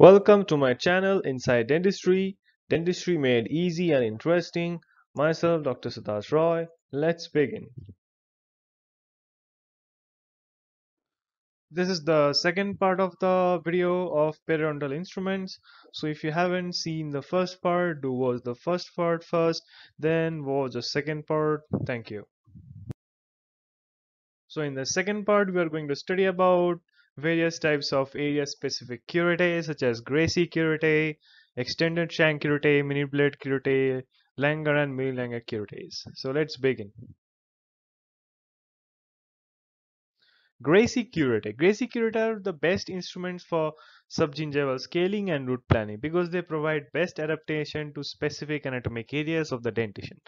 Welcome to my channel Insight Dentistry, Dentistry made easy and interesting. Myself, Dr. Siddharth Roy. Let's begin. This is the second part of the video of periodontal instruments. So if you haven't seen the first part, do watch the first part first, then watch the second part. Thank you. So in the second part, we are going to study about various types of area-specific curettae such as Gracie curettae, extended shank curettae, mini blade curettae, Langer and mini Langer curettaes. So let's begin. Gracie curettae. Gracie curettae are the best instruments for subgingival scaling and root planning because they provide best adaptation to specific anatomic areas of the dentition.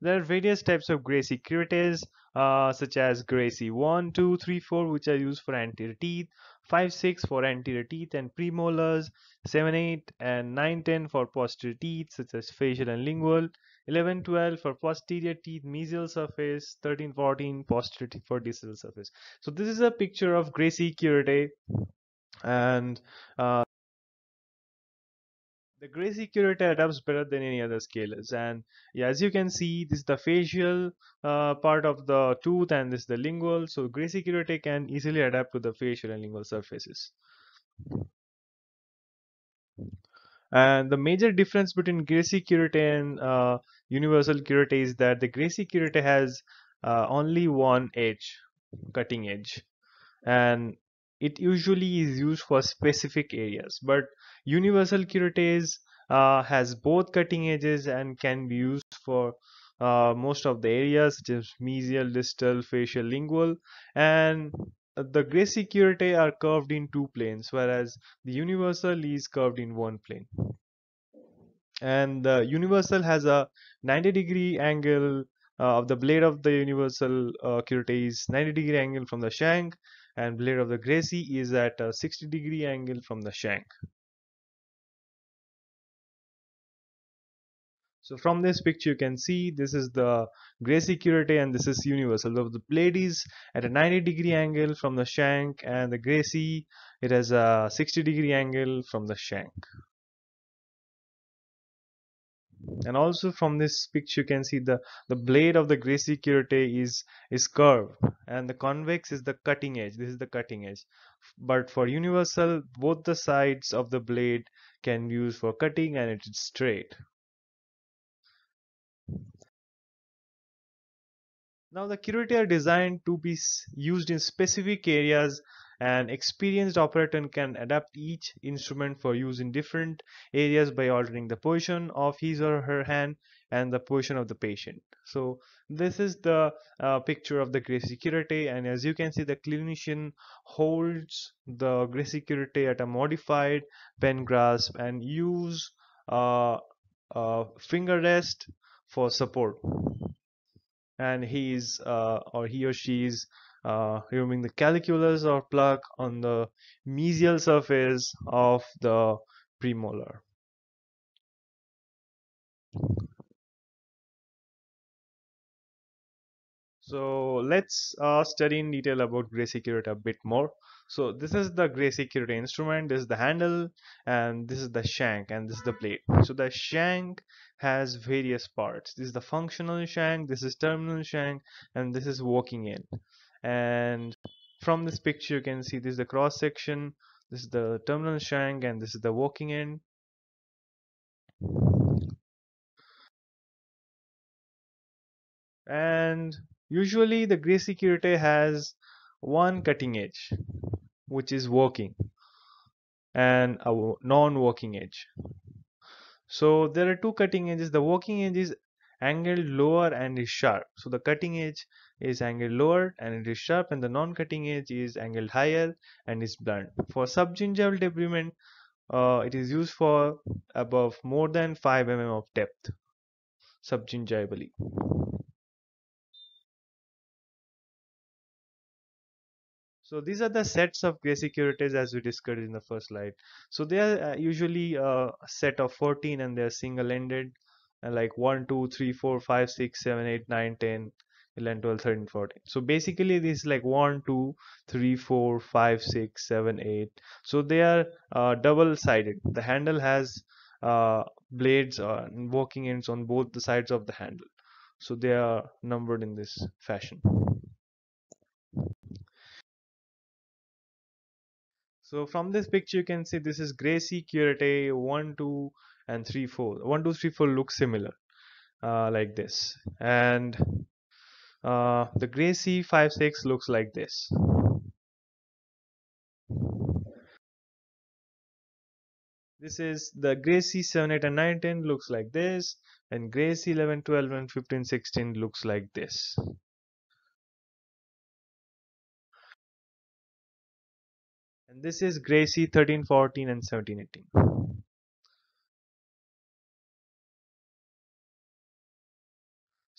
There are various types of Gracie curettae uh, such as Gracie 1, 2, 3, 4 which are used for anterior teeth, 5, 6 for anterior teeth and premolars, 7, 8 and 9, 10 for posterior teeth such as facial and lingual, 11, 12 for posterior teeth, mesial surface, 13, 14 posterior teeth for distal surface. So this is a picture of Gracie curettae and uh, the Gracie curettae adapts better than any other scalers. And yeah, as you can see this is the facial uh, part of the tooth and this is the lingual. So Gracie curettae can easily adapt to the facial and lingual surfaces. And the major difference between Gracie curettae and uh, universal curettae is that the Gracie curettae has uh, only one edge cutting edge. And it usually is used for specific areas but universal curettae uh, has both cutting edges and can be used for uh, most of the areas such as mesial, distal, facial, lingual. And the Gracie curettae are curved in two planes whereas the universal is curved in one plane. And the universal has a 90 degree angle uh, of the blade of the universal uh, is 90 degree angle from the shank and blade of the Gracie is at a 60 degree angle from the shank. So from this picture you can see this is the Gracie curettae and this is universal. So the blade is at a 90 degree angle from the shank and the Gracie it has a 60 degree angle from the shank and also from this picture you can see the the blade of the Gracie curettae is is curved and the convex is the cutting edge. This is the cutting edge. But for universal both the sides of the blade can be used for cutting and it is straight. Now the curettae are designed to be used in specific areas an experienced operator can adapt each instrument for use in different areas by altering the position of his or her hand and the position of the patient. So this is the uh, picture of the Gracie curettae and as you can see the clinician holds the Gracie curettae at a modified pen grasp and use uh, a finger rest for support and he is uh, or he or she is removing the calculus or plaque on the mesial surface of the premolar. So let's uh, study in detail about Gracie curettae a bit more. So this is the Gracie curettae instrument, this is the handle and this is the shank and this is the blade. So the shank has various parts. This is the functional shank, this is terminal shank and this is working end and from this picture you can see this is the cross section this is the terminal shank and this is the working end. And usually the Gracie curette has one cutting edge which is working and a non-working edge. So there are two cutting edges. The working edge is angled lower and is sharp. So the cutting edge is angled lower and it is sharp and the non-cutting edge is angled higher and is blunt for subgingival debridement uh, it is used for above more than 5 mm of depth subgingivally So these are the sets of Gracie curettes as we discussed in the first slide. So they are uh, usually a set of 14 and they are single ended like 1 2 3 4 5 6 7 8 9 10 11 12 13 14 so basically this is like 1 2 3 4 5 6 7 8 so they are uh, double sided the handle has uh, blades uh, working ends on both the sides of the handle. So they are numbered in this fashion. So from this picture you can see this is Gracie Curate 1 2 and 3 4 1 2 3 4 look similar uh, like this. And uh, the Gracie 5 6 looks like this. This is the Gracie 7 8 and 9 10 looks like this and Gracie 11 12 and 15 16 looks like this. And this is Gracie 13 14 and 17 18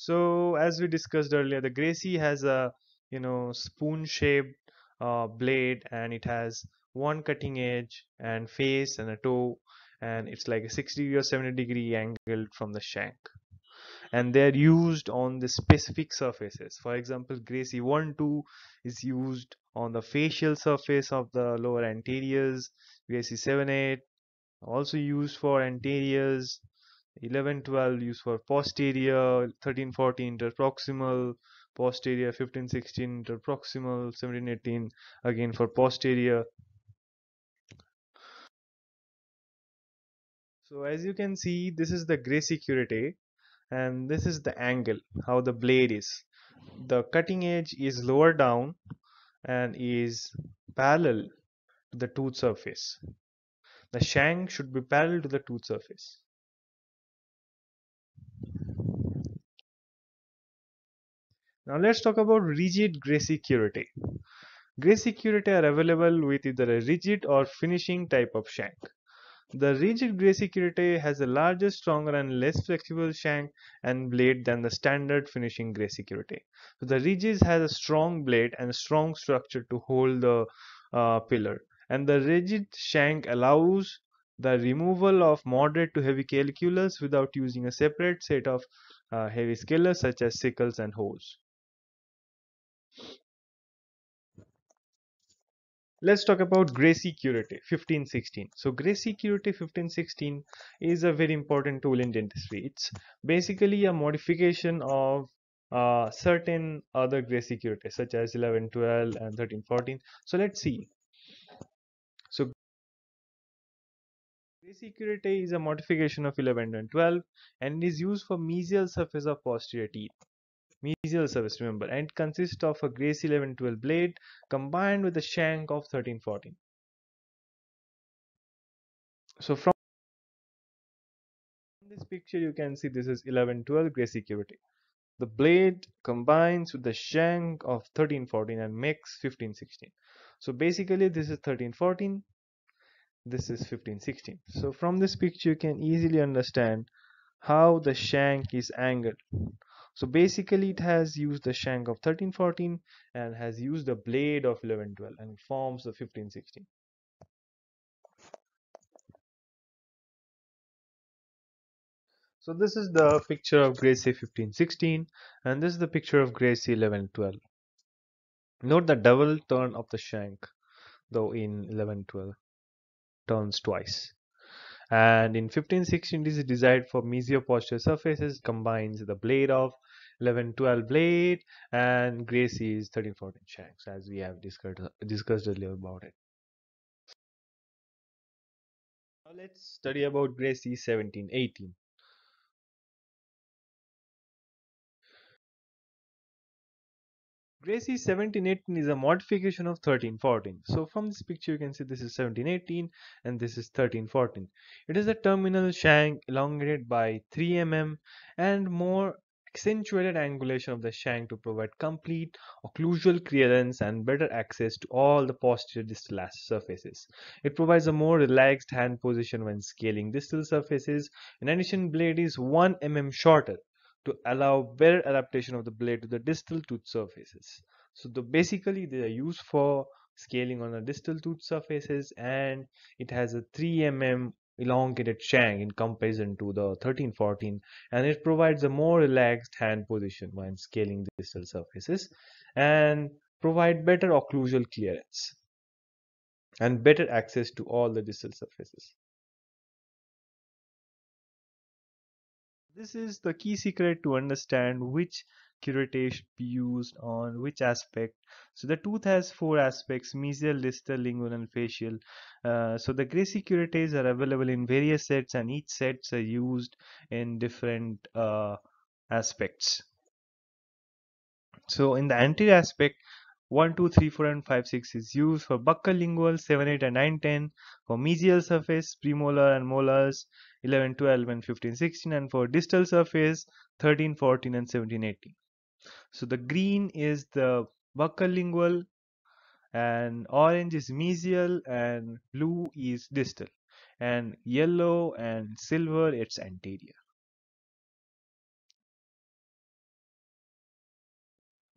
so as we discussed earlier the Gracie has a you know spoon shaped uh, blade and it has one cutting edge and face and a toe and it's like a 60 or 70 degree angle from the shank. And they're used on the specific surfaces. For example Gracie 1 2 is used on the facial surface of the lower anteriors. Gracie 7 8 also used for anteriors 11 12 used for posterior 13 14 interproximal posterior 15 16 interproximal 17 18 again for posterior. So as you can see this is the Gracie curette and this is the angle how the blade is. The cutting edge is lower down and is parallel to the tooth surface. The shank should be parallel to the tooth surface now let's talk about rigid Gracie curette. Gracie curette are available with either a rigid or finishing type of shank the rigid Gracie curette has a larger, stronger and less flexible shank and blade than the standard finishing Gracie curette. So the rigid has a strong blade and strong structure to hold the uh, pillar and the rigid shank allows the removal of moderate to heavy calculus without using a separate set of uh, heavy scalers such as sickles and hoes. Let's talk about Gracie Curate 1516. So Gracie Curate 1516 is a very important tool in dentistry. It's basically a modification of uh, certain other Gracie Curate such as 11, 12 and 13, 14. So let's see. So Gracie Curate is a modification of 11 and 12 and is used for mesial surface of posterior teeth mesial surface remember and consists of a Gracie 11 12 blade combined with a shank of 13 14 so from this picture you can see this is 11 12 Gracie curate the blade combines with the shank of 13 14 and makes 15 16 so basically this is 13 14 this is 15 16 so from this picture you can easily understand how the shank is angled so basically it has used the shank of 1314 and has used the blade of 1112 and forms the 1516. So this is the picture of Gracie 1516 and this is the picture of Gracie 1112. Note the double turn of the shank though in 1112 turns twice and in 1516 this is designed for mesio-posterior surfaces combines the blade of 11 12 blade and Gracie's 13 14 shanks as we have discussed discussed earlier about it. Now let's study about Gracie 17 Gracie 1718 is a modification of 1314. So from this picture you can see this is 1718 and this is 1314. It is a terminal shank elongated by 3 mm and more accentuated angulation of the shank to provide complete occlusal clearance and better access to all the posterior distal surfaces. It provides a more relaxed hand position when scaling distal surfaces. In addition, blade is 1 mm shorter to allow better adaptation of the blade to the distal tooth surfaces. So the, basically they are used for scaling on the distal tooth surfaces and it has a 3 mm elongated shank in comparison to the 1314 and it provides a more relaxed hand position when scaling the distal surfaces and provide better occlusal clearance and better access to all the distal surfaces. This is the key secret to understand which curettage should be used on which aspect. So the tooth has four aspects, mesial, distal, lingual and facial. Uh, so the Gracie curettages are available in various sets and each sets are used in different uh, aspects. So in the anterior aspect, 1, 2, 3, 4 and 5, 6 is used for buccal lingual, 7, 8 and 9, 10 for mesial surface, premolar and molars, 11, 12 and 15, 16 and for distal surface, 13, 14 and 17, 18. So the green is the buccal lingual and orange is mesial and blue is distal and yellow and silver it's anterior.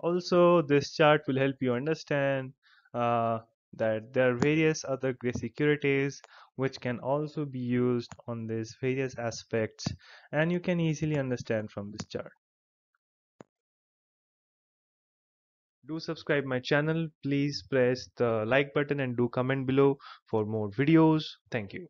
Also, this chart will help you understand uh, that there are various other Gracie curettage which can also be used on these various aspects and you can easily understand from this chart. Do subscribe my channel. Please press the like button and do comment below for more videos. Thank you.